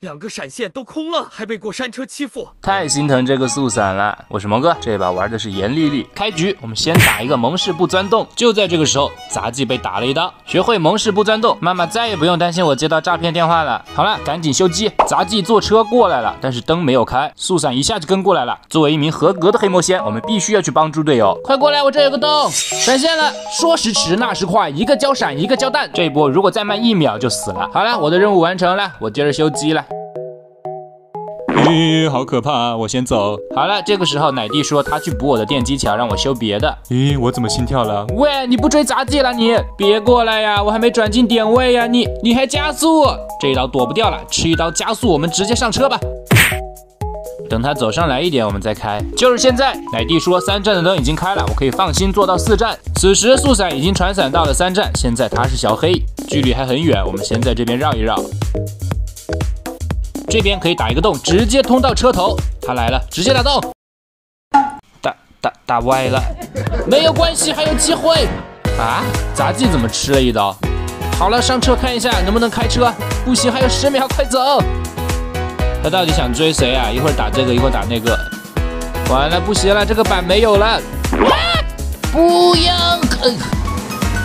两个闪现都空了，还被过山车欺负，太心疼这个素伞了。我是蒙哥，这把玩的是严丽丽。开局我们先打一个蒙氏不钻洞。就在这个时候，杂技被打了一刀。学会蒙氏不钻洞，妈妈再也不用担心我接到诈骗电话了。好了，赶紧修机。杂技坐车过来了，但是灯没有开，素伞一下就跟过来了。作为一名合格的黑魔仙，我们必须要去帮助队友。快过来，我这有个洞，闪现了。说时迟，那时快，一个交闪，一个交弹。这一波如果再慢一秒就死了。好了，我的任务完成了，我接着修机了。咦，好可怕！啊我先走。好了，这个时候奶弟说他去补我的电击桥，让我修别的。咦，我怎么心跳了？喂，你不追杂技了？你别过来呀！我还没转进点位呀！你你还加速？这一刀躲不掉了，吃一刀加速，我们直接上车吧。等他走上来一点，我们再开。就是现在，奶弟说三站的灯已经开了，我可以放心坐到四站。此时速伞已经传伞到了三站，现在他是小黑，距离还很远，我们先在这边绕一绕。这边可以打一个洞，直接通到车头。他来了，直接打洞，打打打歪了，没有关系，还有机会。啊，杂技怎么吃了一刀？好了，上车看一下能不能开车。不行，还有十秒，快走。他到底想追谁啊？一会儿打这个，一会儿打那个。完了，不行了，这个板没有了。不要！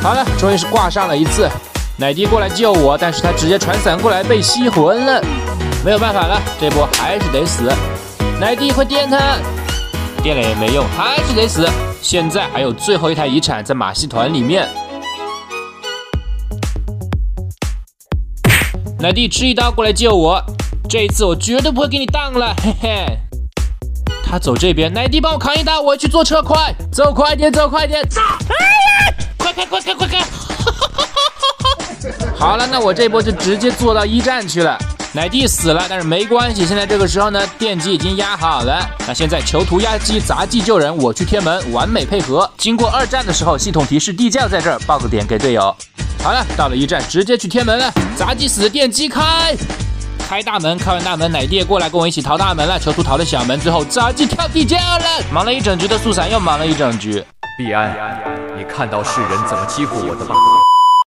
好了，终于是挂上了一次。奶弟过来救我，但是他直接传伞过来，被吸魂了。没有办法了，这波还是得死。奶弟，快电他！电了也没用，还是得死。现在还有最后一台遗产在马戏团里面。奶弟吃一刀过来救我，这一次我绝对不会给你当了，嘿嘿。他走这边，奶弟帮我扛一刀，我去坐车，快走快点，走快点！哎呀快开快开快开！好了，那我这波就直接坐到一站去了。奶弟死了，但是没关系。现在这个时候呢，电机已经压好了。那现在囚徒压机，杂技救人，我去天门，完美配合。经过二战的时候，系统提示地窖在这儿，报个点给队友。好了，到了一站，直接去天门了。杂技死，电机开，开大门。开完大门，奶弟过来跟我一起逃大门了。囚徒逃了小门，最后杂技跳地窖了。忙了一整局的素伞又忙了一整局。必安，你看到世人怎么欺负我的吧？